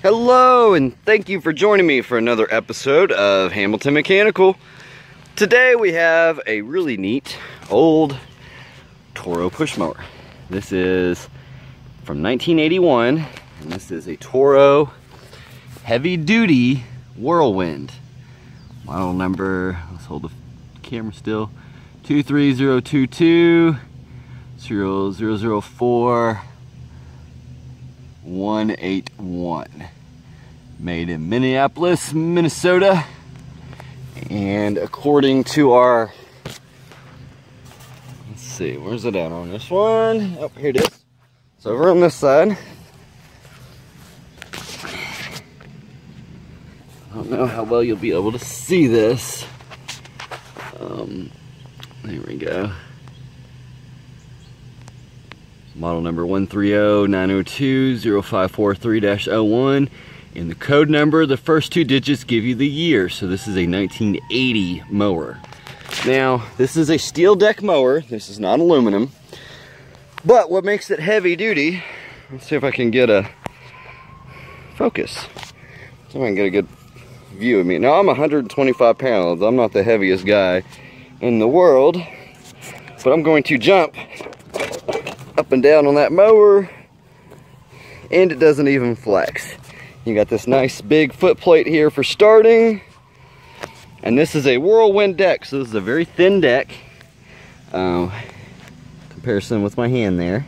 Hello, and thank you for joining me for another episode of Hamilton Mechanical. Today we have a really neat old Toro push mower. This is from 1981, and this is a Toro heavy duty whirlwind. Model number, let's hold the camera still, 23022 0004 181. Made in Minneapolis, Minnesota. And according to our, let's see, where's it at on this one? Oh, here it is. It's over on this side. I don't know how well you'll be able to see this. Um, there we go. Model number 130-902-0543-01. In the code number, the first two digits give you the year. So this is a 1980 mower. Now, this is a steel deck mower. This is not aluminum. But what makes it heavy duty, let's see if I can get a focus. If I can get a good view of me. Now, I'm 125 pounds. I'm not the heaviest guy in the world. But I'm going to jump up and down on that mower and it doesn't even flex. You got this nice big foot plate here for starting. And this is a whirlwind deck, so this is a very thin deck. Uh, comparison with my hand there.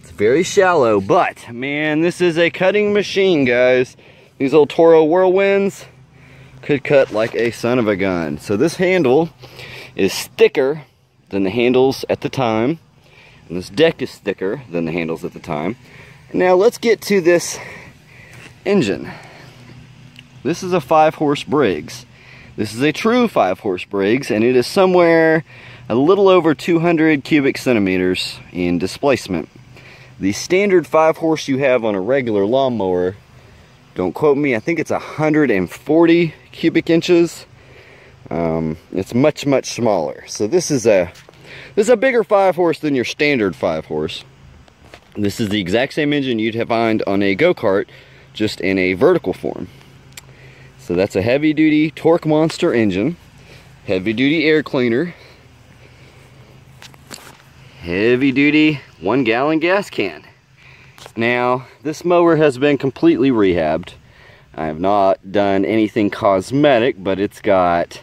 It's very shallow, but man, this is a cutting machine, guys. These old Toro whirlwinds could cut like a son of a gun. So this handle is thicker than the handles at the time. And this deck is thicker than the handles at the time. Now let's get to this engine. This is a five horse Briggs. This is a true five horse Briggs and it is somewhere a little over 200 cubic centimeters in displacement. The standard five horse you have on a regular lawnmower, don't quote me, I think it's 140 cubic inches. Um, it's much, much smaller. So this is a this is a bigger five horse than your standard five horse. This is the exact same engine you'd have find on a go-kart, just in a vertical form. So that's a heavy duty torque monster engine, heavy duty air cleaner, heavy duty one gallon gas can. Now, this mower has been completely rehabbed. I have not done anything cosmetic, but it's got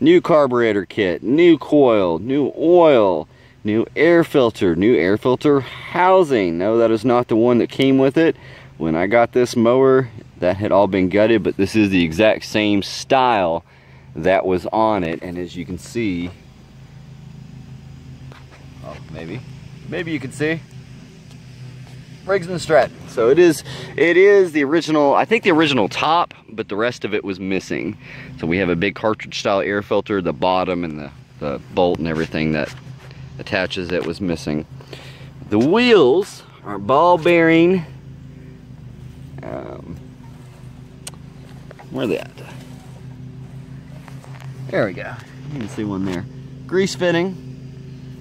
new carburetor kit, new coil, new oil, new air filter, new air filter housing. No, that is not the one that came with it. When I got this mower, that had all been gutted, but this is the exact same style that was on it. And as you can see, oh, maybe, maybe you can see, Briggs and Stratton. So it is, it is the original, I think the original top, but the rest of it was missing. So we have a big cartridge style air filter, the bottom and the, the bolt and everything that attaches it was missing. The wheels are ball bearing, um, where are they at? There we go. You can see one there. Grease fitting.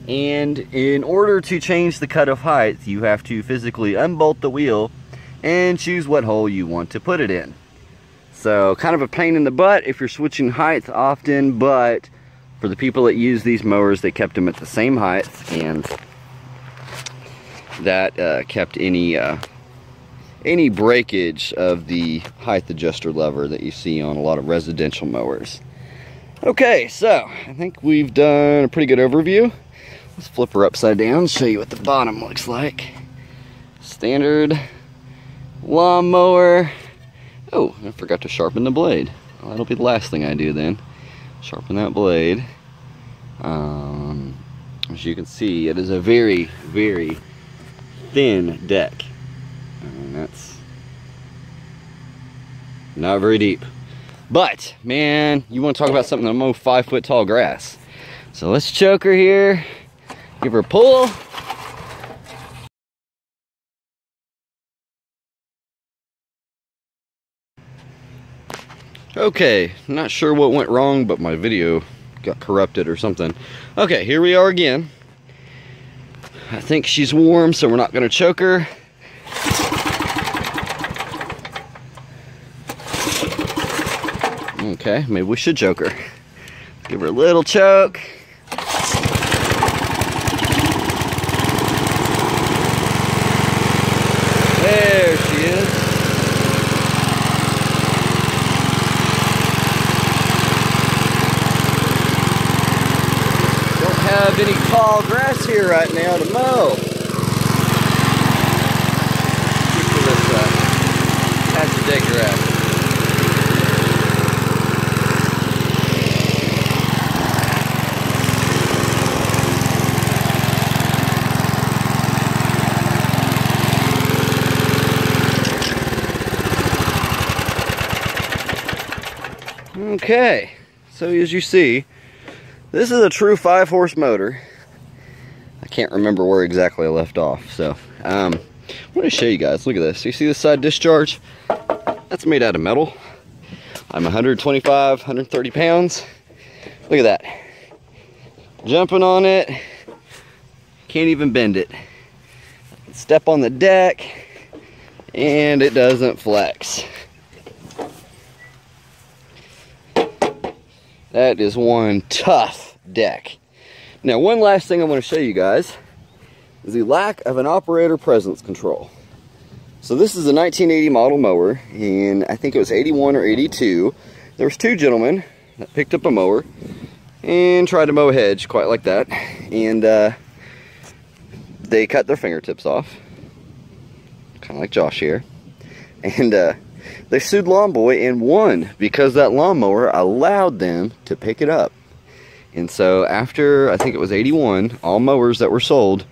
And in order to change the cut of height, you have to physically unbolt the wheel and choose what hole you want to put it in. So kind of a pain in the butt if you're switching heights often, but for the people that use these mowers, they kept them at the same height and that uh, kept any uh, any breakage of the height adjuster lever that you see on a lot of residential mowers. Okay, so I think we've done a pretty good overview. Let's flip her upside down, show you what the bottom looks like. Standard lawnmower. Oh, I forgot to sharpen the blade. Well, that'll be the last thing I do then. Sharpen that blade. Um, as you can see, it is a very, very thin deck. That's not very deep. But, man, you want to talk about something that mow five foot tall grass. So let's choke her here. Give her a pull. Okay, not sure what went wrong, but my video got corrupted or something. Okay, here we are again. I think she's warm, so we're not gonna choke her. Okay, maybe we should choke her. Give her a little choke. Have any tall grass here right now to mow. Keep this uh, patch of dead grass. Okay, so as you see, this is a true five horse motor. I can't remember where exactly I left off, so um, I'm going to show you guys. Look at this. You see this side discharge? That's made out of metal. I'm 125, 130 pounds. Look at that. Jumping on it, can't even bend it. Step on the deck, and it doesn't flex. That is one tough deck. Now, one last thing I want to show you guys is the lack of an operator presence control. So this is a 1980 model mower, and I think it was 81 or 82. There was two gentlemen that picked up a mower and tried to mow a hedge quite like that, and uh, they cut their fingertips off, kind of like Josh here, and uh, they sued Lawn Boy and won because that lawnmower allowed them to pick it up. And so after, I think it was 81, all mowers that were sold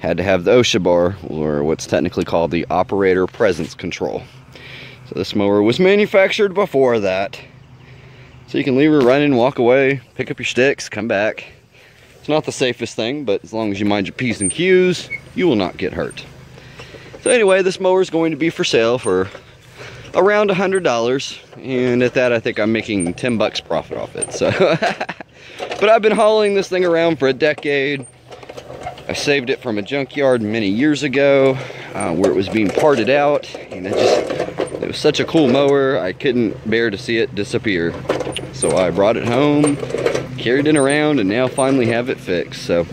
had to have the OSHA bar, or what's technically called the operator presence control. So this mower was manufactured before that. So you can leave her running, walk away, pick up your sticks, come back. It's not the safest thing, but as long as you mind your P's and Q's, you will not get hurt. So anyway, this mower is going to be for sale for around a hundred dollars and at that I think I'm making 10 bucks profit off it so. But I've been hauling this thing around for a decade. I saved it from a junkyard many years ago uh, where it was being parted out and just it was such a cool mower I couldn't bear to see it disappear. So I brought it home carried it around and now finally have it fixed so.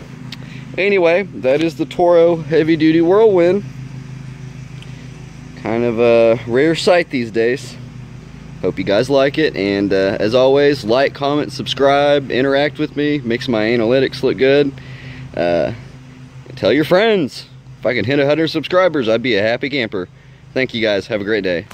Anyway that is the Toro heavy duty whirlwind kind of a rare sight these days. Hope you guys like it, and uh, as always, like, comment, subscribe, interact with me, makes my analytics look good. Uh, tell your friends. If I can hit 100 subscribers, I'd be a happy camper. Thank you guys. Have a great day.